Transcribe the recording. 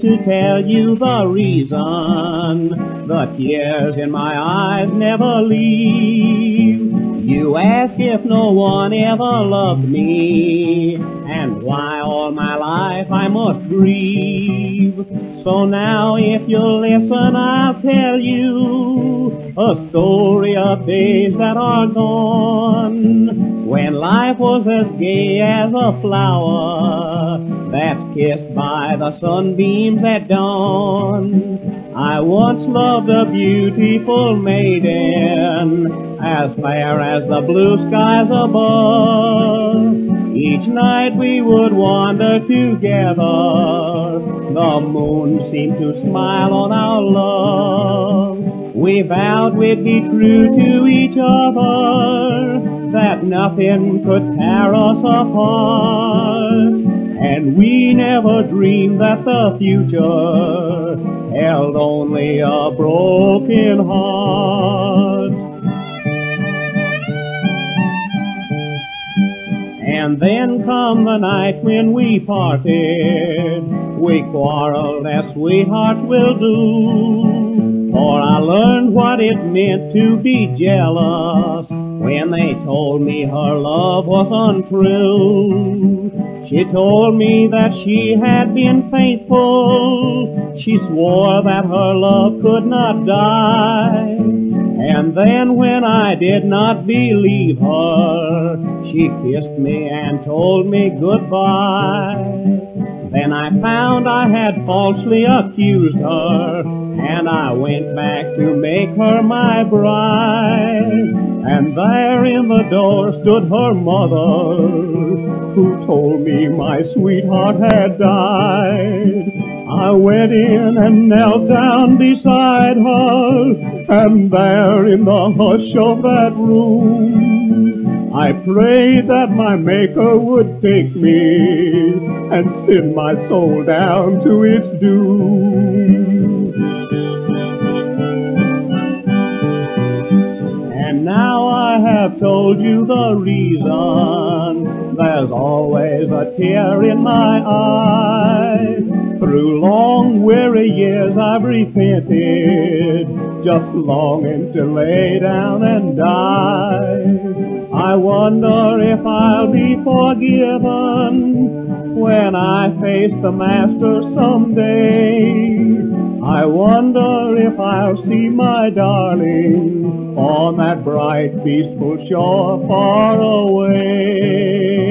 to tell you the reason. The tears in my eyes never leave. You ask if no one ever loved me, and why all my life I must grieve. So now if you'll listen, I'll tell you a story of days that are gone, when life was as gay as a flower that's kissed by the sunbeams at dawn. I once loved a beautiful maiden, as fair as the blue skies above. Each night we would wander together, the moon seemed to smile on our love. We vowed we'd be true to each other, that nothing could tear us apart. And we never dreamed that the future held only a broken heart. And then come the night when we parted. We quarreled as sweethearts will do. For I learned what it meant to be jealous when they told me her love was untrue. She told me that she had been faithful. She swore that her love could not die. And then when I did not believe her, she kissed me and told me goodbye. Then I found I had falsely accused her, and I went back to make her my bride. And there in the door stood her mother, who told me my sweetheart had died. I went in and knelt down beside her, and there in the hush of that room, I prayed that my Maker would take me and send my soul down to its doom. And now I have told you the reason. There's always a tear in my eye. Weary years I've repented, just longing to lay down and die. I wonder if I'll be forgiven when I face the Master someday. I wonder if I'll see my darling on that bright, peaceful shore far away.